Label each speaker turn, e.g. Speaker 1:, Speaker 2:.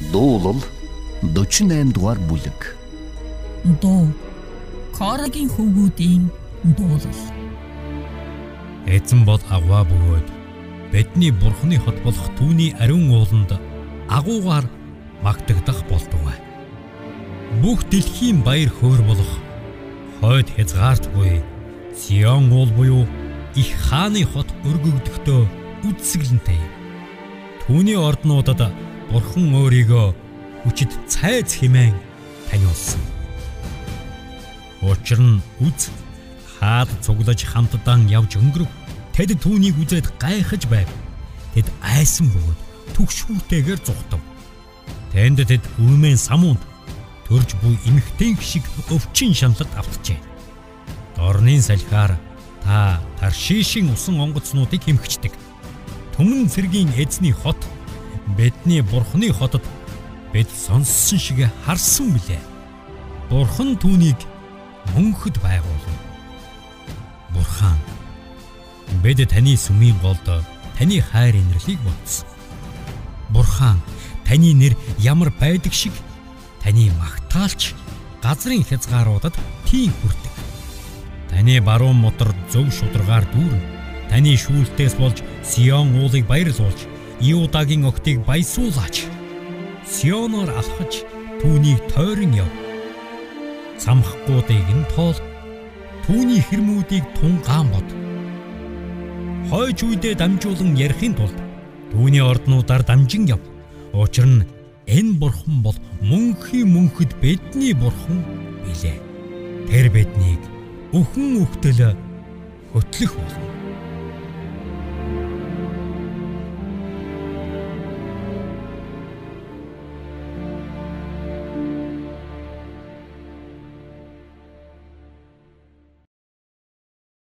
Speaker 1: Дуулал 48 дугаар бүлэг.
Speaker 2: Дуу. Корагийн хөвгүүдийн дуулал.
Speaker 3: Эзэн бол агваа бөгөөд бидний бурхны хот болох түүний ариун ууланд агуугаар магтагдах болдгоо. Бүх дэлхийн баяр хөөр болох хойд хязгаартгүй Сион уул буюу их хааны хот өргөгдөхдөө үдсгэлэнтэй. Түүний орднуудад бурхан өөрийгөө хүчит цайз химэн таниулсан. Учир нь үз хаад цуглаж хамтдаан явж өнгөрөв. Тэд түүнийг үзээд гайхаж байв. Тэд айсан бөгөөд түгшүүртэйгээр зүхтав. Тэнд тэд үрмэн самуунд төрж буй эмхтэн шиг өвчин шаналд автжээ. Дорны салхиар та Таршишийн усан онгоцнуудыг хэмхчдэг. Түмэн цэргийн эзний хот бидний бурхны хотод бид сонссон шиг харсан билээ. Бурхан түүнийг мөнхөд байгуулна. Бурхан бид таны сүмийн голд таны хайр инэрлийг бодсон. Бурхан таны нэр ямар байдаг шиг таны магтаалч газрын хязгааруудад тийм хүрдэг. Таны баруун мотор зөв шударгаар дүүрэн таны шүүлтээс болж Сион уулыг баярлуулж Иудагийн огтыг баясуулаач. Сионоор алхаж түүнийг тойрон яв. Самхгуудыг нь тоол түүний хэрмүүдийг тунгаан бод. Хойч үедээ дамжуулан ярихын тулд түүний орднуудаар дамжин яв. Учир нь энэ бурхан бол мөнхийн мөнхөд бидний бурхан билээ. Тэр биднийг өхөн өхтөл хөтлөх болно.